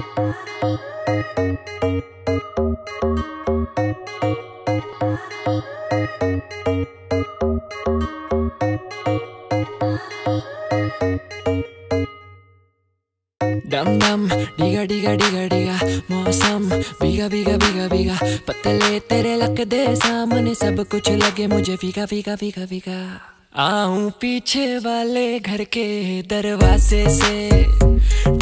डम डम डिगा डिगा डिगा डिगा, मौसम। भीगा भीगा भीगा भीगा, पतले तेरे लक दे सामने, सब कुछ लगे मुझे फीका फीका फीका फीका। आऊँ पीछे वाले घर के दरवाजे से।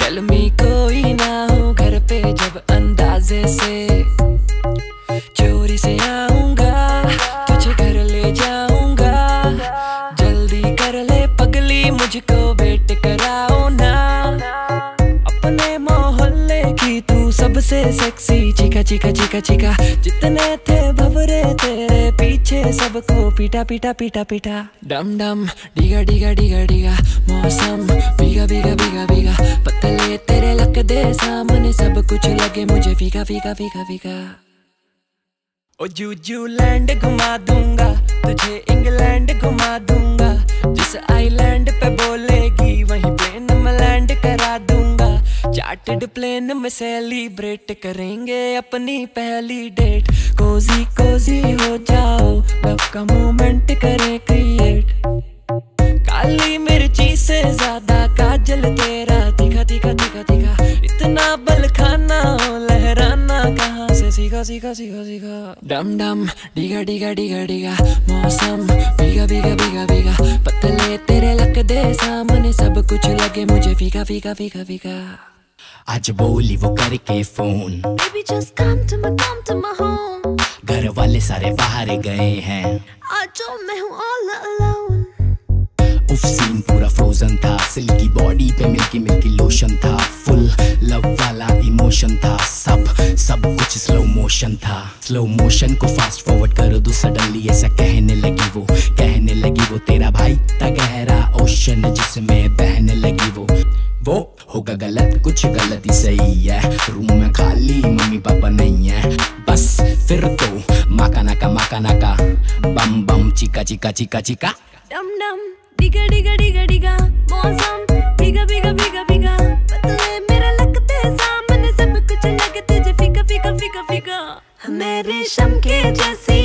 टेल मी कोई ना हो घर पे जब अंदाजे से। चोरी से आऊँगा, तुझे घर ले जाऊँगा। जल्दी कर ले पगली, मुझको वेट कराओ ना। अपने मोहल्ले की तू सबसे सेक्सी चिका चिका चिका चिका जितने थे भवरे तेरे पीछे सबको पीटा पीटा पीटा पीटा। डम डम, डिगा डिगा डिगा डिगा, मौसम। भीगा भीगा भीगा भीगा, पतले तेरे लक दे सामने सब कुछ लगे मुझे फीका फीका फीका फीका ओ जूजू लैंड घुमा दूँगा, तुझे इंग्लैंड घुमा दूँगा प्लेन में सेलिब्रेट करेंगे अपनी पहली डेट। कोजी कोजी हो जाओ, लव का मोमेंट करें क्रिएट काली मिर्ची से ज़्यादा काजल तेरा। दिखा दिखा दिखा दिखा इतना बल खाना हो लहराना कहाँ से? सीखा सीखा सीखा सीखा। डम डम, डिगा डिगा डिगा डिगा, मौसम। भीगा भीगा भीगा भीगा, पतले तेरे लक दे सामने, सब कुछ लगे मुझे। फीका फीका फीका फीका। आज बोली वो करके phone. Baby, just come to my, come to my home. घर वाले सारे बाहर गए हैं। आज जो मैं हूँ all alone. उफ सीन पूरा फ्रोजन था। सिल्की बॉडी पे मिल्की मिल्की लोशन था। फुल लव वाला इमोशन था। सब सब कुछ स्लो मोशन था। स्लो मोशन को फास्ट फॉरवर्ड कर दो सडनली ऐसा कहने लगी वो कहने लगी वो तेरा भाई था गहरा ओशन जिसमें होगा गलत कुछ गलत ही सही है रूम में खाली मम्मी पापा नहीं है बस फिर तो माका नाका माका नाका बम बम चिका चिका चिका चिका Dum dum, diga diga diga diga. मौसम भीगा भीगा भीगा भीगा. पतले मेरा लगते सामने सब कुछ लगे तुझे फीका फीका फीका फीका. मैं रेशम के जैसी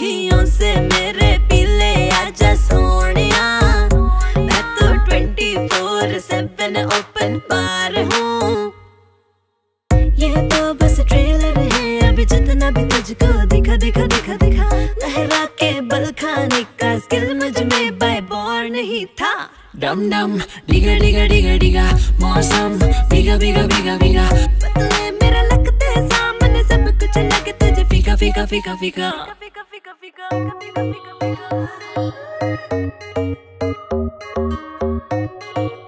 अखियों से मेरे पीले आजा सोनिया। मैं तो 24/7 ओपन बार हूँ। ये तो बस ट्रेलर है अभी जितना भी तुझको दिखा दिखा दिखा दिखा। लहरा के बल खाने का स्किल मुझमें बाय बॉर्न ही था। डम डम डिगा डिगा डिगा डिगा मौसम। भीगा भीगा भीगा भीगा। पतले मेरा लगते सामने सब कुछ लगे तुझे। फीका फीका फीका फीका। Thank you.